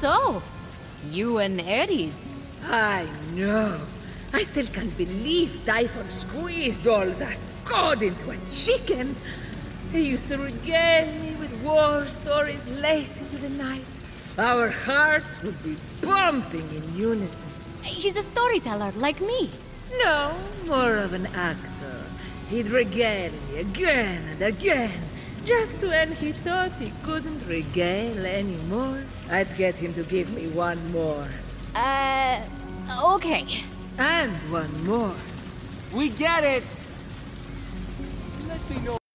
so? You and Ares. I know. I still can't believe Typhon squeezed all that cod into a chicken. He used to regale me with war stories late into the night. Our hearts would be pumping in unison. He's a storyteller, like me. No, more of an actor. He'd regale me again and again. Just when he thought he couldn't regale anymore, I'd get him to give me one more. Uh, okay. And one more. We get it! Let me know.